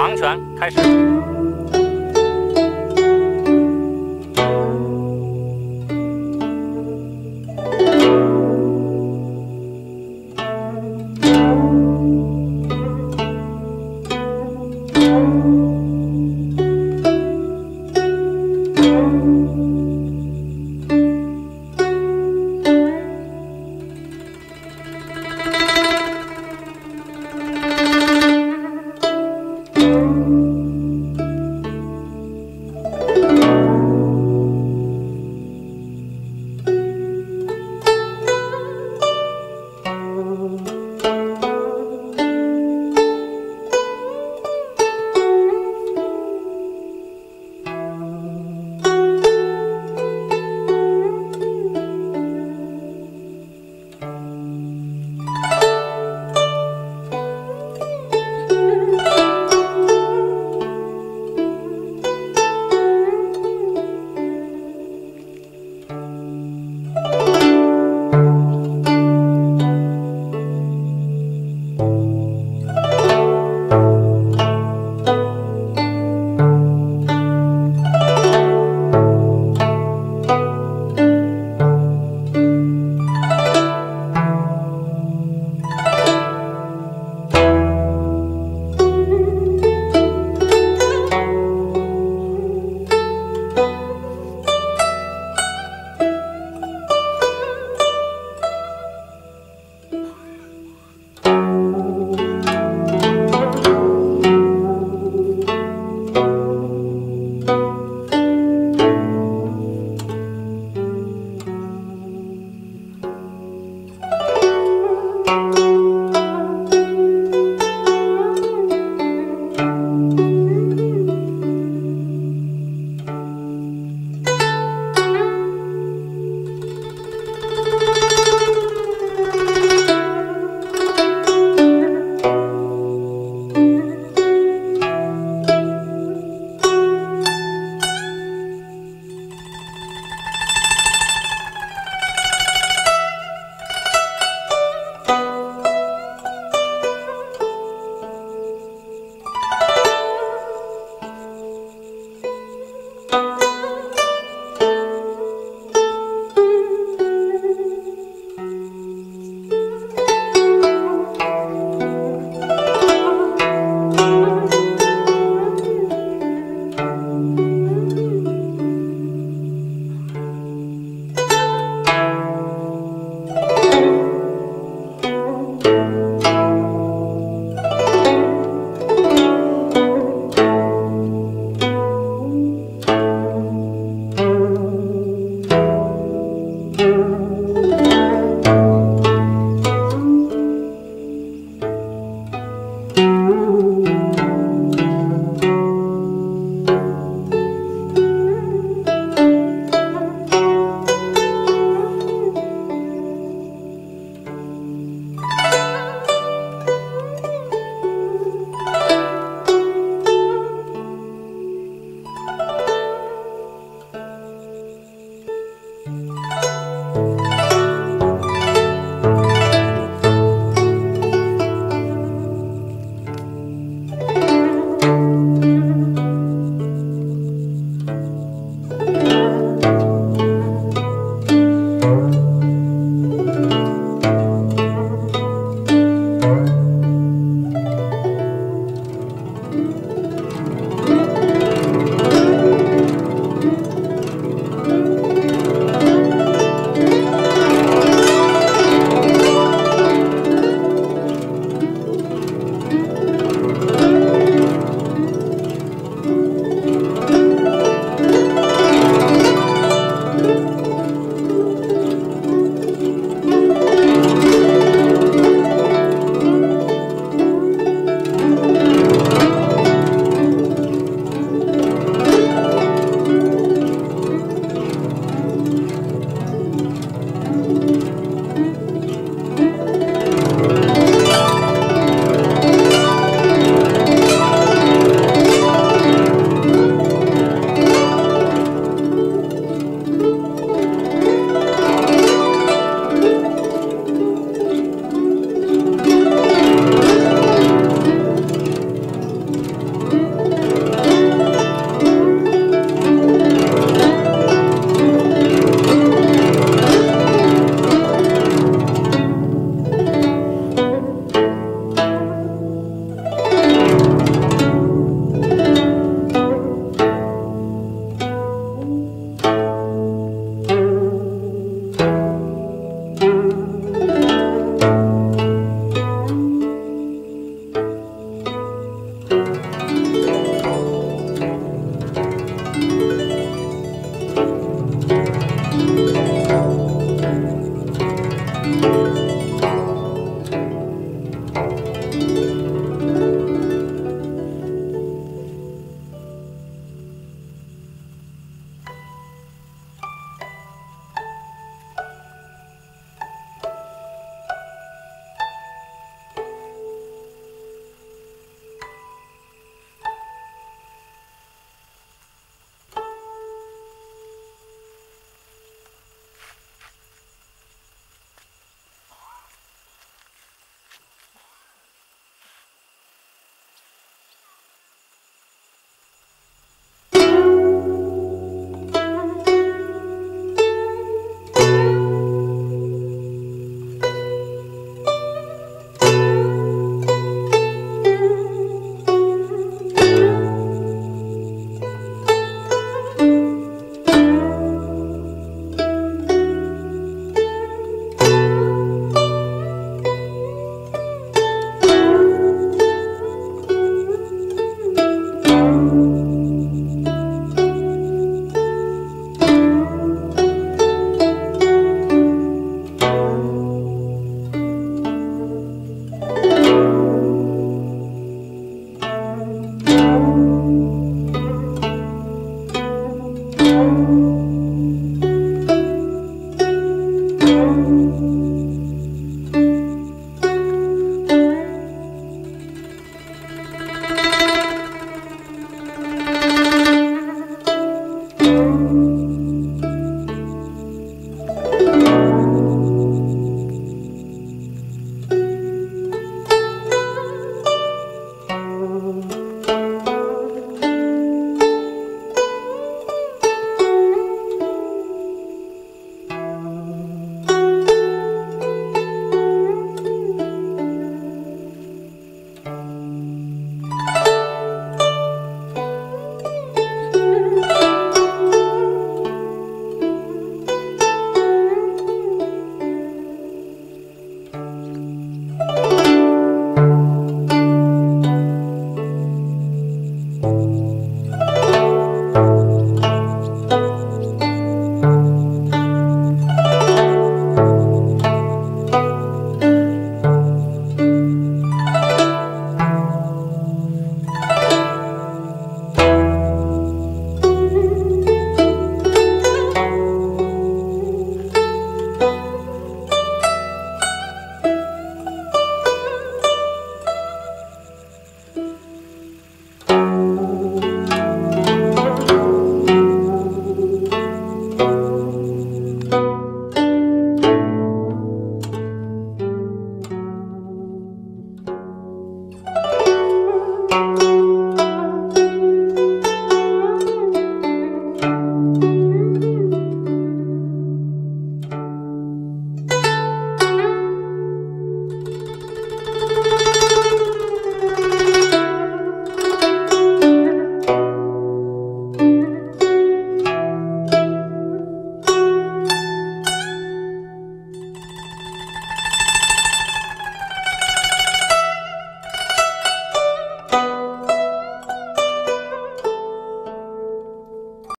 长拳开始。